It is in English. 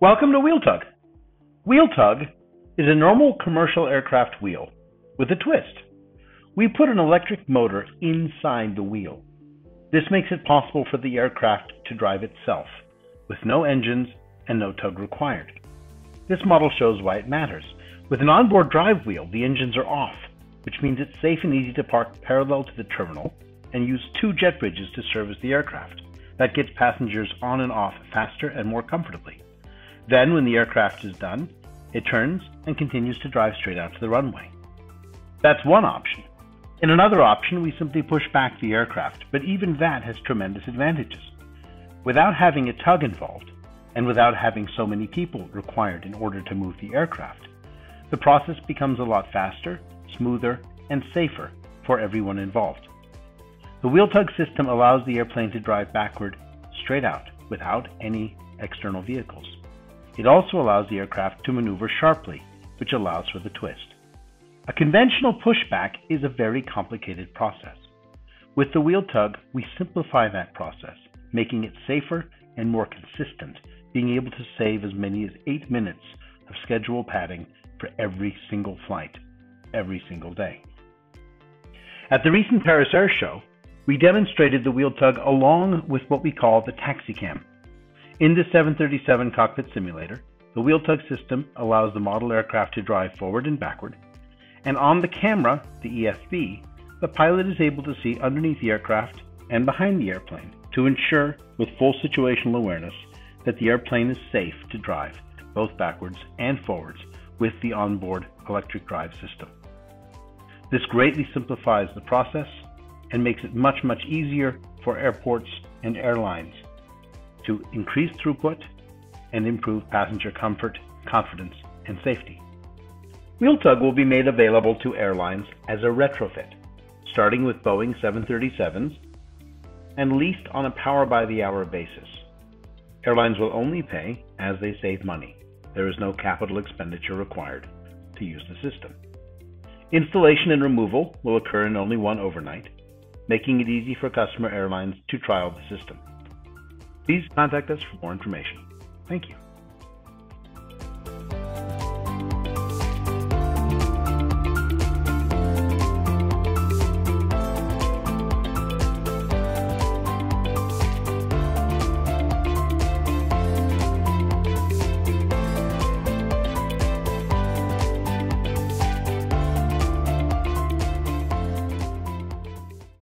Welcome to WheelTug. Wheel Tug is a normal commercial aircraft wheel with a twist. We put an electric motor inside the wheel. This makes it possible for the aircraft to drive itself, with no engines and no tug required. This model shows why it matters. With an onboard drive wheel, the engines are off, which means it's safe and easy to park parallel to the terminal and use two jet bridges to service the aircraft. That gets passengers on and off faster and more comfortably. Then, when the aircraft is done, it turns and continues to drive straight out to the runway. That's one option. In another option, we simply push back the aircraft, but even that has tremendous advantages. Without having a tug involved, and without having so many people required in order to move the aircraft, the process becomes a lot faster, smoother, and safer for everyone involved. The WheelTug system allows the airplane to drive backward straight out without any external vehicles. It also allows the aircraft to maneuver sharply, which allows for the twist. A conventional pushback is a very complicated process. With the WheelTug, we simplify that process, making it safer and more consistent, being able to save as many as eight minutes of schedule padding for every single flight, every single day. At the recent Paris Air Show, we demonstrated the WheelTug along with what we call the taxicam. In the 737 cockpit simulator, the WheelTug system allows the model aircraft to drive forward and backward, and on the camera, the EFB, the pilot is able to see underneath the aircraft and behind the airplane to ensure, with full situational awareness, that the airplane is safe to drive both backwards and forwards with the onboard electric drive system. This greatly simplifies the process and makes it much, much easier for airports and airlines to increase throughput and improve passenger comfort, confidence, and safety. WheelTug will be made available to airlines as a retrofit, starting with Boeing 737s and leased on a power by the hour basis. Airlines will only pay as they save money. There is no capital expenditure required to use the system. Installation and removal will occur in only one overnight, making it easy for customer airlines to trial the system. Please contact us for more information. Thank you.